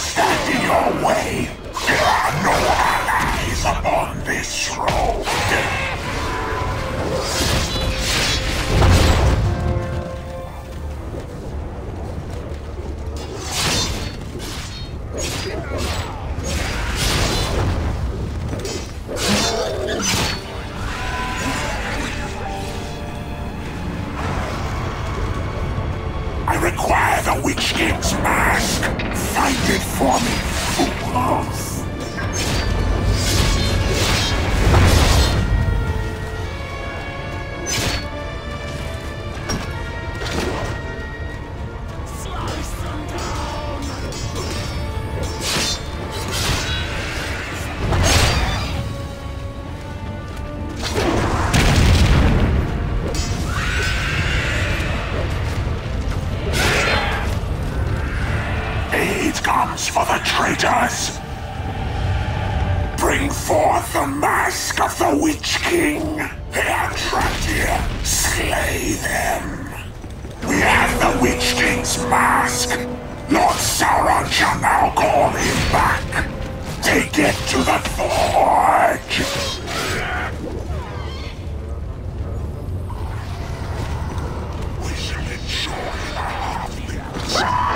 Stop! Bring forth the mask of the Witch King. They are trapped here. Slay them. We have the Witch King's mask. Lord Sauron shall now call him back. Take it to the forge. We shall enjoy the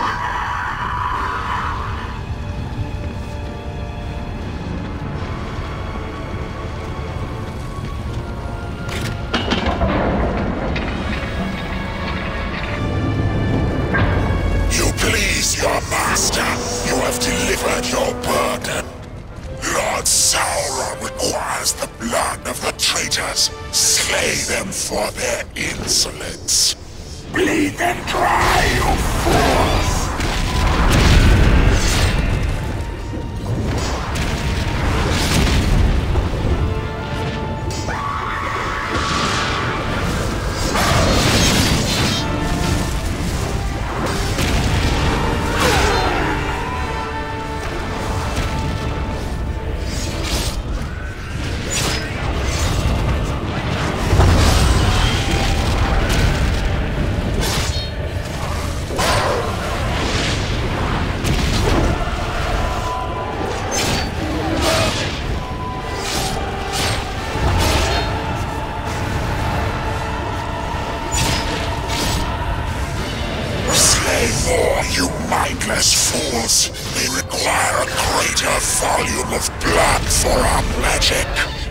of the traitors. Slay them for their insolence. Bleed them dry, you fools! Slay you mindless fools! we require a greater volume of blood for our magic!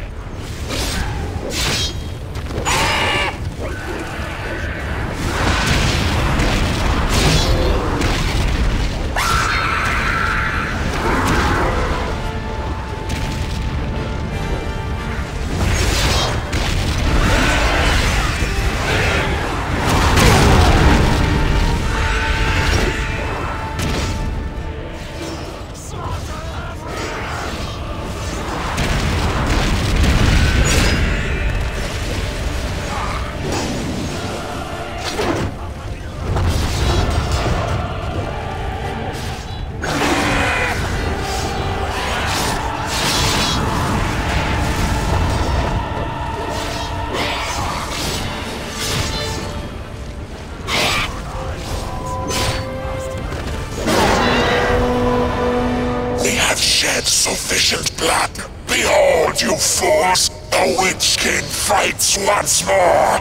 Shed sufficient blood. Behold, you fools! The Witch King fights once more!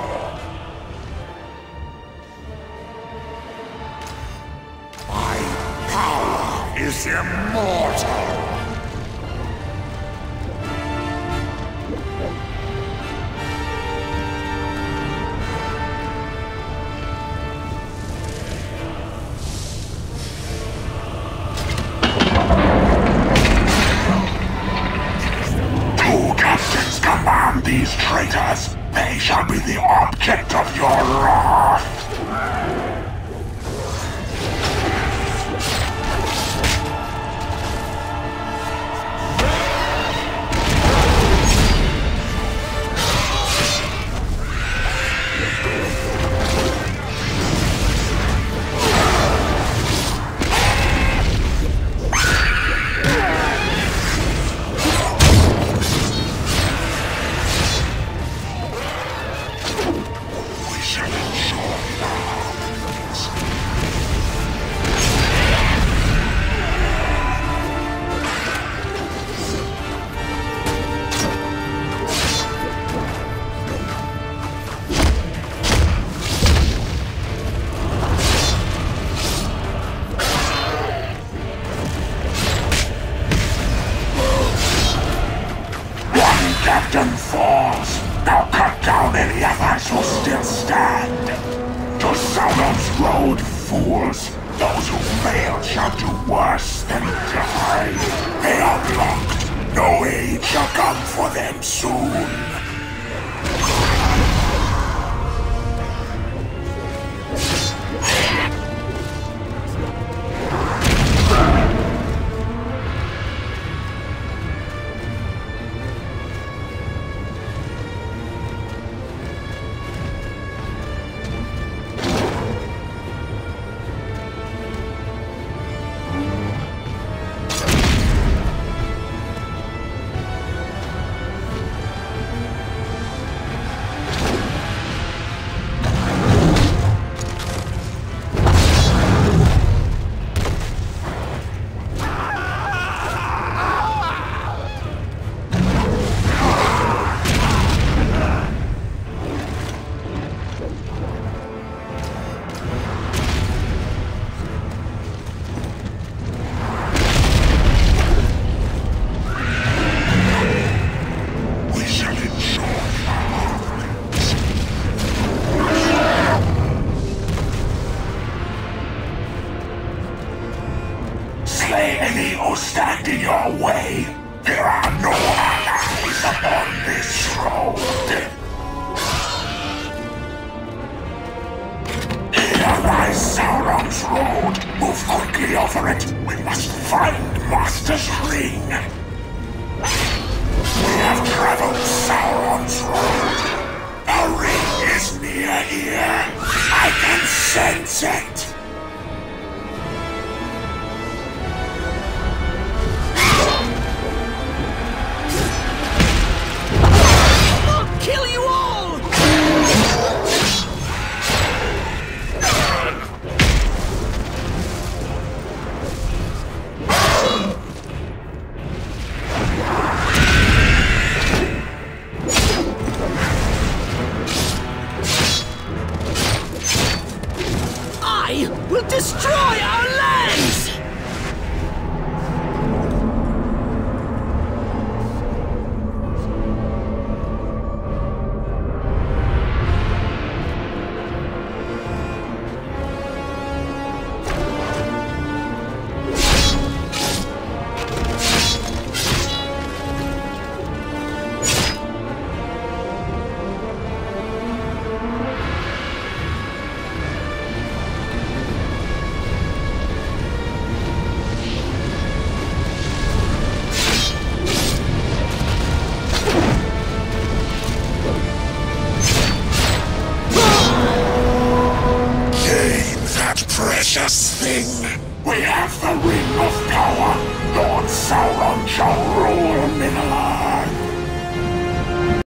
My power is immortal! Proud fools! Those who fail shall do worse than die. They are blocked. No aid shall come for them soon. Slay any stand in your way. There are no allies upon this road. Here lies Sauron's road. Move quickly over it. We must find Master's ring. We have traveled Sauron's road. A ring is near here. I can sense it.